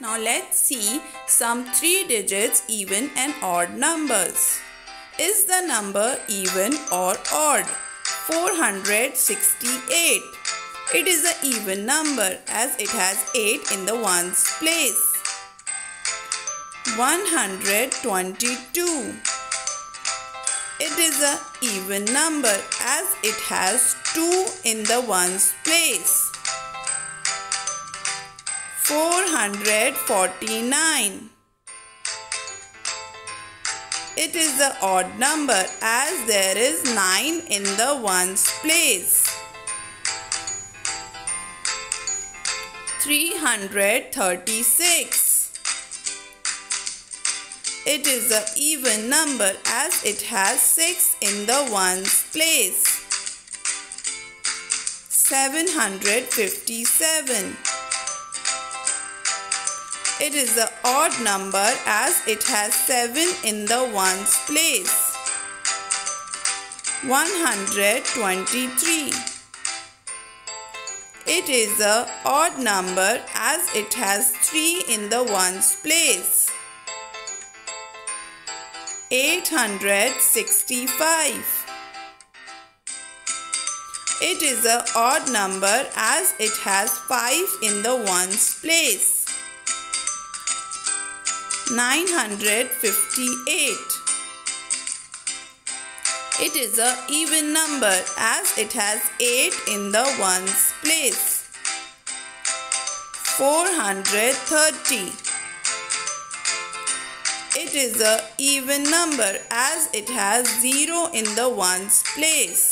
Now let's see some 3 digits even and odd numbers. Is the number even or odd? 468. It is an even number as it has 8 in the ones place. 122. It is an even number as it has 2 in the ones place. 449. It is the odd number as there is 9 in the ones place. 336. It is an even number as it has 6 in the ones place. 757. It is an odd number as it has 7 in the ones place. 123. It is an odd number as it has 3 in the ones place. 865. It is an odd number as it has 5 in the ones place. 958. It is a even number as it has 8 in the ones place. 430. It is a even number as it has 0 in the ones place.